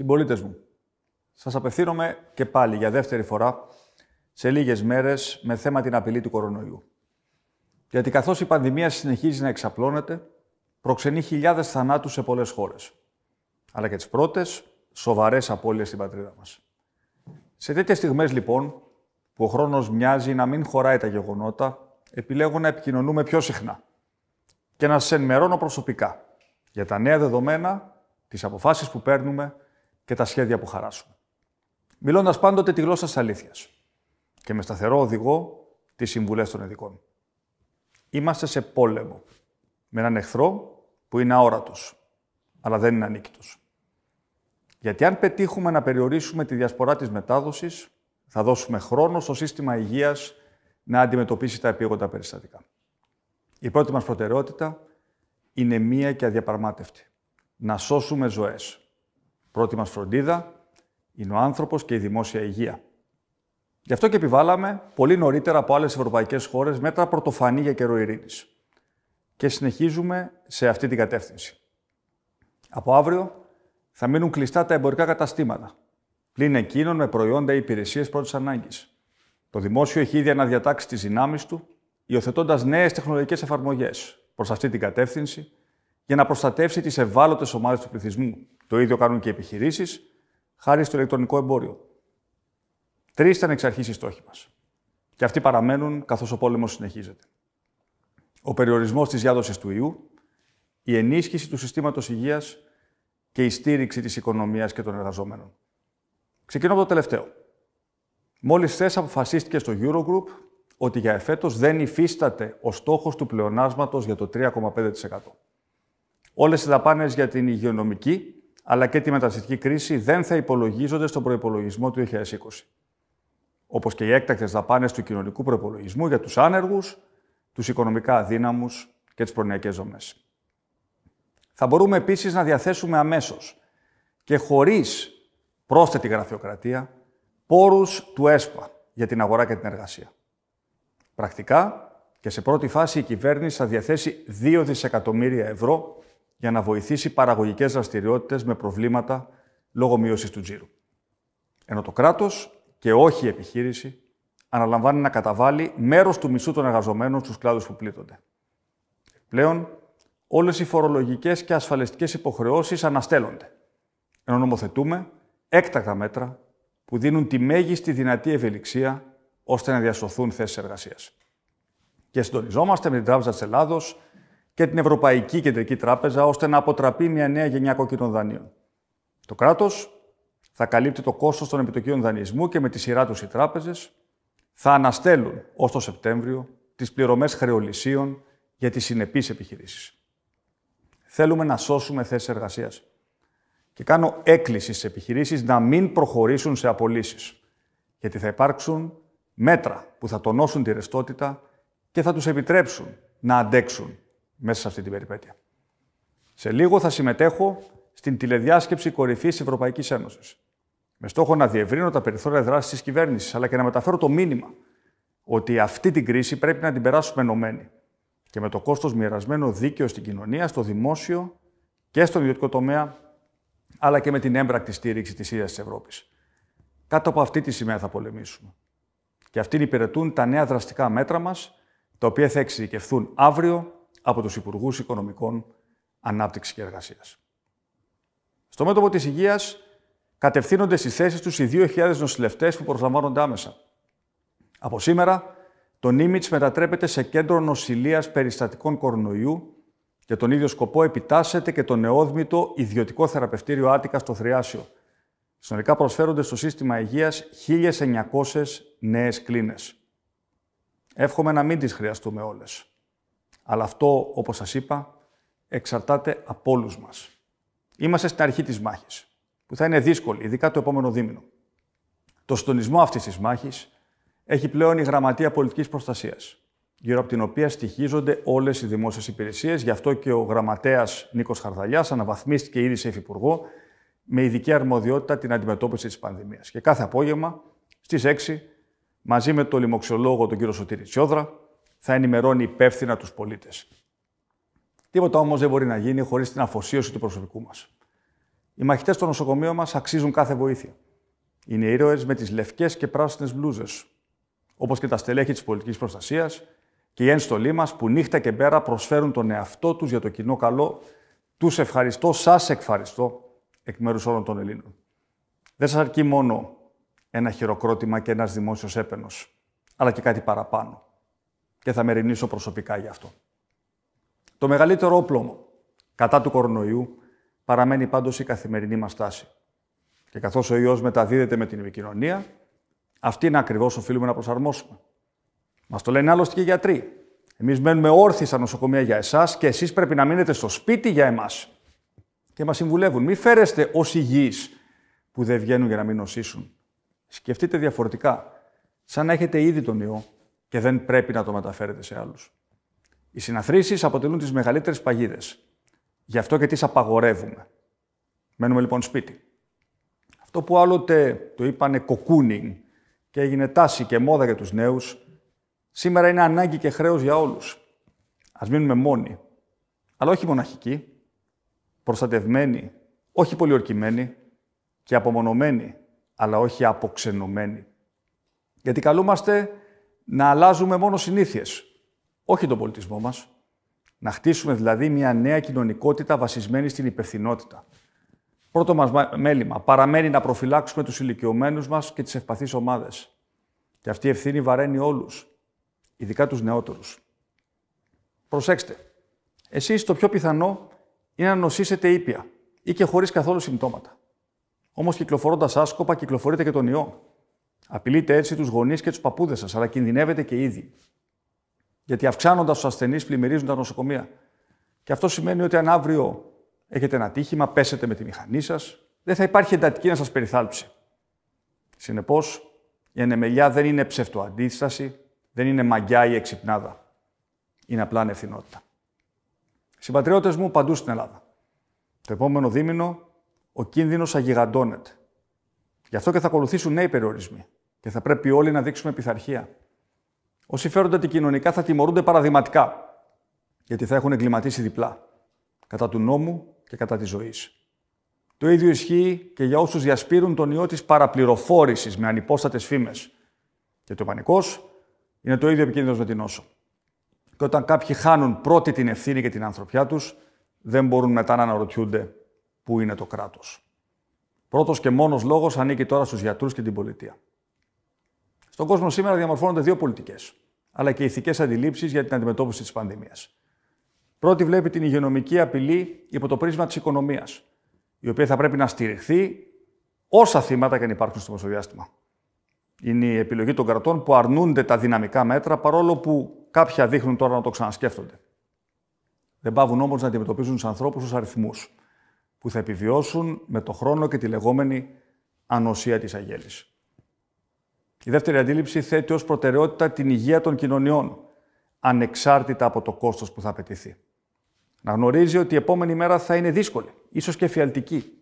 Συμπολίτες μου, σας απευθύνομαι και πάλι για δεύτερη φορά σε λίγες μέρες με θέμα την απειλή του κορονοϊού. Γιατί καθώς η πανδημία συνεχίζει να εξαπλώνεται, προξενεί χιλιάδες θανάτους σε πολλές χώρες. Αλλά και τις πρώτες σοβαρές απώλειες στην πατρίδα μας. Σε τέτοιες στιγμές λοιπόν, που ο χρόνος μοιάζει να μην χωράει τα γεγονότα, επιλέγω να επικοινωνούμε πιο συχνά και να σας ενημερώνω προσωπικά για τα νέα δεδομένα, τις αποφάσεις που παίρνουμε και τα σχέδια που χαράσουμε. Μιλώντας πάντοτε τη γλώσσα της αλήθειας και με σταθερό οδηγό τις συμβουλές των ειδικών. Είμαστε σε πόλεμο με έναν εχθρό που είναι αόρατος, αλλά δεν είναι ανίκητος. Γιατί αν πετύχουμε να περιορίσουμε τη διασπορά της μετάδοσης, θα δώσουμε χρόνο στο σύστημα υγείας να αντιμετωπίσει τα επίγοντα περιστατικά. Η πρώτη μας προτεραιότητα είναι μία και αδιαπραγμάτευτη. Να σώσουμε ζωές. Πρώτη μας φροντίδα είναι ο άνθρωπος και η δημόσια υγεία. Γι' αυτό και επιβάλαμε πολύ νωρίτερα από άλλες ευρωπαϊκές χώρες μέτρα πρωτοφανή για καιρό ειρήνης. Και συνεχίζουμε σε αυτή την κατεύθυνση. Από αύριο θα μείνουν κλειστά τα εμπορικά καταστήματα, πλην εκείνων με προϊόντα ή υπηρεσίες πρώτης ανάγκης. Το δημόσιο έχει ήδη αναδιατάξει τις δυνάμεις του, υιοθετώντας νέες τεχνολογικές εφαρμογές προς αυτή την κατεύθυνση, για να προστατεύσει τις ευάλωτες ομάδες του πληθυσμού. Το ίδιο κάνουν και οι επιχειρήσεις, χάρη στο ηλεκτρονικό εμπόριο. Τρεις ήταν εξ αρχής οι στόχοι μας. Και αυτοί παραμένουν καθώς ο πόλεμος συνεχίζεται. Ο περιορισμός της διάδοσης του ιού, η ενίσχυση του συστήματος υγείας και η στήριξη της οικονομίας και των εργαζόμενων. Ξεκινώ από το τελευταίο. Μόλις χθε αποφασίστηκε στο Eurogroup ότι για εφέτος δεν υφίσταται ο στόχος του πλεονάσματος για το 3,5%. Όλες οι δαπάνες για την υγειονομική αλλά και τη μεταναστευτική κρίση δεν θα υπολογίζονται στον προϋπολογισμό του 2020. Όπως και οι έκτακτες δαπάνες του κοινωνικού προϋπολογισμού για τους άνεργους, τους οικονομικά αδύναμους και τις προνοιακές δομές. Θα μπορούμε επίσης να διαθέσουμε αμέσως και χωρίς πρόσθετη γραφειοκρατία πόρους του ΕΣΠΑ για την αγορά και την εργασία. Πρακτικά και σε πρώτη φάση η κυβέρνηση θα διαθέσει 2 δισεκατομμύρια ευρώ για να βοηθήσει παραγωγικές δραστηριότητες με προβλήματα λόγω μείωσης του τζίρου. Ενώ το κράτος και όχι η επιχείρηση αναλαμβάνει να καταβάλει μέρος του μισού των εργαζομένων στους κλάδους που πλήττονται. Πλέον, όλες οι φορολογικές και ασφαλιστικές υποχρεώσεις αναστέλλονται. Ενώ νομοθετούμε έκτακτα μέτρα που δίνουν τη μέγιστη δυνατή ευελιξία ώστε να διασωθούν θέσεις εργασίας. Και συντονιζόμαστε με την Τράπεζα της Ελλάδος και την Ευρωπαϊκή Κεντρική Τράπεζα ώστε να αποτραπεί μια νέα γενιά κόκκινων δανείων. Το κράτος θα καλύπτει το κόστος των επιτοκίων δανεισμού και με τη σειρά τους οι τράπεζες θα αναστέλουν ως το Σεπτέμβριο τις πληρωμές χρεολυσίων για τις συνεπείς επιχειρήσεις. Θέλουμε να σώσουμε θέσεις εργασίας. Και κάνω έκκληση στις επιχειρήσεις να μην προχωρήσουν σε απολύσεις. Γιατί θα υπάρξουν μέτρα που θα τονώσουν τη ρευστότητα και θα τους επιτρέψουν να αντέξουν μέσα σε αυτή την περιπέτεια. Σε λίγο θα συμμετέχω στην τηλεδιάσκεψη κορυφής Ευρωπαϊκής Ένωσης. Με στόχο να διευρύνω τα περιθώρια δράσης της κυβέρνησης, αλλά και να μεταφέρω το μήνυμα ότι αυτή την κρίση πρέπει να την περάσουμε ενωμένοι και με το κόστος μοιρασμένο δίκαιο στην κοινωνία, στο δημόσιο και στον ιδιωτικό τομέα, αλλά και με την έμπρακτη στήριξη της ίδιας της Ευρώπης. Κάτω από αυτή τη σημαία θα πολεμήσουμε. Και αυτήν υπηρετούν τα νέα δραστικά μέτρα μας, τα οποία θα εξειδικευθούν αύριο από τους Υπουργούς Οικονομικών Ανάπτυξης και Εργασίας. Στο μέτωπο της υγείας κατευθύνονται στις θέσεις τους οι 2.000 νοσηλευτές που προσλαμβάνονται άμεσα. Από σήμερα το Νίμιτς μετατρέπεται σε κέντρο νοσηλείας περιστατικών κορονοϊού και τον ίδιο σκοπό επιτάσσεται και το νεόδμητο ιδιωτικό θεραπευτήριο Άτικα στο Θριάσιο. Συνολικά προσφέρονται στο σύστημα υγείας 1.900 νέες κλίνες. Εύχομαι να μην τις χρειαστούμε όλες. Αλλά αυτό, όπως σας είπα, εξαρτάται από όλους μας. Είμαστε στην αρχή της μάχης, που θα είναι δύσκολη, ειδικά το επόμενο δίμηνο. Το συντονισμό αυτής της μάχης έχει πλέον η Γραμματεία Πολιτικής Προστασίας, γύρω από την οποία στοιχίζονται όλες οι δημόσιες υπηρεσίες. Γι' αυτό και ο γραμματέας Νίκος Χαρδαλιάς αναβαθμίστηκε ήδη σε υφυπουργό με ειδική αρμοδιότητα την αντιμετώπιση της πανδημίας. Και κάθε απόγευμα στις 6, μαζί με τον λοιμοξιολόγο τον κύριο Σωτήρη Τσιόδρα, θα ενημερώνει υπεύθυνα τους πολίτες. Τίποτα όμως δεν μπορεί να γίνει χωρίς την αφοσίωση του προσωπικού μας. Οι μαχητές στο νοσοκομείο μας αξίζουν κάθε βοήθεια. Είναι ήρωε με τις λευκές και πράσινες μπλούζες, όπως και τα στελέχη της πολιτικής προστασίας και οι ένστολοι μας που νύχτα και πέρα προσφέρουν τον εαυτό τους για το κοινό καλό. Τους ευχαριστώ, σας ευχαριστώ εκ μέρους όλων των Ελλήνων. Δεν σας αρκεί μόνο ένα χειροκρότημα και ένας δημόσιος έπαινος, αλλά και κάτι παραπάνω. Και θα με προσωπικά γι' αυτό. Το μεγαλύτερο όπλο μου κατά του κορονοϊού παραμένει πάντως η καθημερινή μας τάση. Και καθώς ο ιός μεταδίδεται με την επικοινωνία, αυτή είναι ακριβώς οφείλουμε να προσαρμόσουμε. Μας το λένε άλλωστε και οι γιατροί. Εμείς μένουμε όρθιοι στα νοσοκομεία για εσάς και εσείς πρέπει να μείνετε στο σπίτι για εμάς. Και μας συμβουλεύουν, μη φέρεστε ως υγιείς που δεν βγαίνουν για να μην νοσήσουν. Σκεφτείτε διαφορετικά, σαν να έχετε ήδη τον ιό και δεν πρέπει να το μεταφέρετε σε άλλους. Οι συναθρήσεις αποτελούν τις μεγαλύτερες παγίδες. Γι' αυτό και τις απαγορεύουμε. Μένουμε λοιπόν σπίτι. Αυτό που άλλοτε το είπανε κοκούνινγκ και έγινε τάση και μόδα για τους νέους, σήμερα είναι ανάγκη και χρέος για όλους. Ας μείνουμε μόνοι, αλλά όχι μοναχικοί, προστατευμένοι, όχι πολιορκημένοι και απομονωμένοι, αλλά όχι αποξενωμένοι. Γιατί καλούμαστε να αλλάζουμε μόνο συνήθειες, όχι τον πολιτισμό μας. Να χτίσουμε δηλαδή μια νέα κοινωνικότητα βασισμένη στην υπευθυνότητα. Πρώτο μας μέλημα παραμένει να προφυλάξουμε τους ηλικιωμένους μας και τις ευπαθείς ομάδες. Και αυτή η ευθύνη βαραίνει όλους, ειδικά τους νεότερους. Προσέξτε, εσείς το πιο πιθανό είναι να νοσήσετε ήπια ή και χωρίς καθόλου συμπτώματα. Όμως κυκλοφορώντας άσκοπα κυκλοφορείτε και τον ιό. Απειλείτε έτσι τους γονείς και τους παππούδες σας, αλλά κινδυνεύετε και ήδη γιατί αυξάνοντας τους ασθενείς πλημμυρίζουν τα νοσοκομεία. Και αυτό σημαίνει ότι αν αύριο έχετε ένα τύχημα, πέσετε με τη μηχανή σας, δεν θα υπάρχει εντατική να σας περιθάλψει. Συνεπώς, η ανεμελιά δεν είναι ψευτοαντίσταση, δεν είναι μαγιά ή εξυπνάδα. Είναι απλά ανευθυνότητα. Συμπατριώτες μου παντού στην Ελλάδα. Το επόμενο δίμηνο ο κίνδυνος αγιγαντώνεται. Γι' αυτό και θα ακολουθήσουν νέοι περιορισμοί. Και θα πρέπει όλοι να δείξουμε πειθαρχία. Όσοι φέρονται αντικοινωνικά θα τιμωρούνται παραδειγματικά, γιατί θα έχουν εγκληματίσει διπλά, κατά του νόμου και κατά της ζωής. Το ίδιο ισχύει και για όσους διασπείρουν τον ιό της παραπληροφόρησης με ανυπόστατες φήμες. Και το πανικός είναι το ίδιο επικίνδυνος με την νόσο. Και όταν κάποιοι χάνουν πρώτη την ευθύνη και την ανθρωπιά τους, δεν μπορούν μετά να αναρωτιούνται πού είναι το κράτος. Πρώτος και μόνος λόγος ανήκει τώρα στους γιατρούς και την πολιτεία. Στον κόσμο σήμερα διαμορφώνονται δύο πολιτικές, αλλά και ηθικές αντιλήψεις για την αντιμετώπιση της πανδημίας. Πρώτη βλέπει την υγειονομική απειλή υπό το πρίσμα της οικονομίας, η οποία θα πρέπει να στηριχθεί όσα θύματα και αν υπάρχουν στο μεσοδιάστημα. Είναι η επιλογή των κρατών που αρνούνται τα δυναμικά μέτρα, παρόλο που κάποια δείχνουν τώρα να το ξανασκέφτονται. Δεν πάβουν όμως να αντιμετωπίζουν τους ανθρώπους ως αριθμούς, που θα επιβιώσουν με το χρόνο και τη λεγόμενη ανοσία της αγέλης. Η δεύτερη αντίληψη θέτει ως προτεραιότητα την υγεία των κοινωνιών, ανεξάρτητα από το κόστος που θα απαιτηθεί. Να γνωρίζει ότι η επόμενη μέρα θα είναι δύσκολη, ίσως και φιαλτική.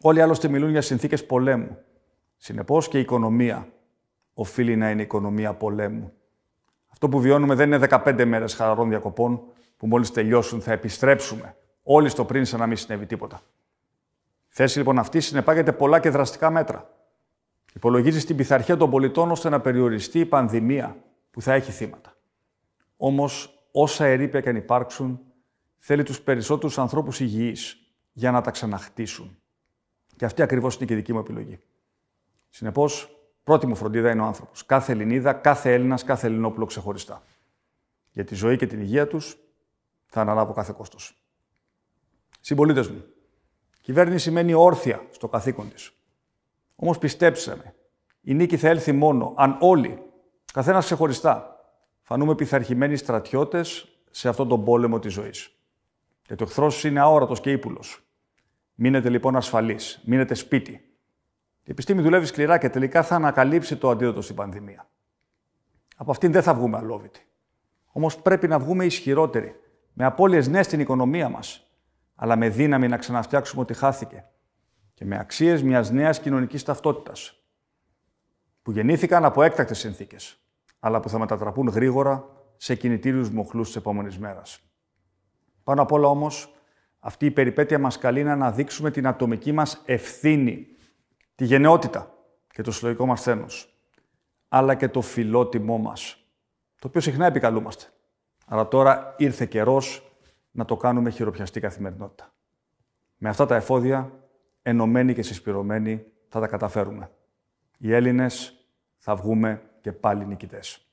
Όλοι άλλωστε μιλούν για συνθήκες πολέμου. Συνεπώς και η οικονομία οφείλει να είναι οικονομία πολέμου. Αυτό που βιώνουμε δεν είναι 15 μέρες χαλαρών διακοπών, που μόλις τελειώσουν θα επιστρέψουμε όλοι στο πριν σαν να μην συνέβη τίποτα. Η θέση λοιπόν αυτή συνεπάγεται πολλά και δραστικά μέτρα. Υπολογίζεις στην πειθαρχία των πολιτών ώστε να περιοριστεί η πανδημία που θα έχει θύματα. Όμως, όσα ερήπια και αν υπάρξουν, θέλει τους περισσότερους ανθρώπους υγιείς για να τα ξαναχτίσουν. Και αυτή ακριβώς είναι και η δική μου επιλογή. Συνεπώς, πρώτη μου φροντίδα είναι ο άνθρωπος. Κάθε Ελληνίδα, κάθε Έλληνας, κάθε Ελληνόπουλο ξεχωριστά. Για τη ζωή και την υγεία τους θα αναλάβω κάθε κόστος. Συμπολίτες μου, η κυβέρνηση μένει όρθια στο καθήκον της. Όμως πιστέψτε με, η νίκη θα έλθει μόνο αν όλοι, καθένας ξεχωριστά, φανούμε πειθαρχημένοι στρατιώτες σε αυτόν τον πόλεμο της ζωής. Γιατί ο εχθρός είναι αόρατος και ύπουλος. Μείνετε λοιπόν ασφαλείς, μείνετε σπίτι. Η επιστήμη δουλεύει σκληρά και τελικά θα ανακαλύψει το αντίδοτο στην πανδημία. Από αυτήν δεν θα βγούμε αλόβητοι. Όμως πρέπει να βγούμε ισχυρότεροι, με απώλειες νέες στην οικονομία μας, αλλά με δύναμη να ξαναφτιάξουμε ό,τι χάθηκε και με αξίες μιας νέας κοινωνικής ταυτότητας, που γεννήθηκαν από έκτακτες συνθήκες, αλλά που θα μετατραπούν γρήγορα σε κινητήριους μοχλούς της επόμενης μέρας. Πάνω απ' όλα όμως, Αυτή η περιπέτεια μας καλεί να αναδείξουμε την ατομική μας ευθύνη, τη γενναιότητα και το συλλογικό μας θένος, αλλά και το φιλότιμό μας, το οποίο συχνά επικαλούμαστε. Αλλά τώρα ήρθε καιρός να το κάνουμε χειροπιαστή καθημερινότητα. Με αυτά τα εφόδια, ενωμένοι και συσπηρωμένοι, θα τα καταφέρουμε. Οι Έλληνες θα βγούμε και πάλι νικητές.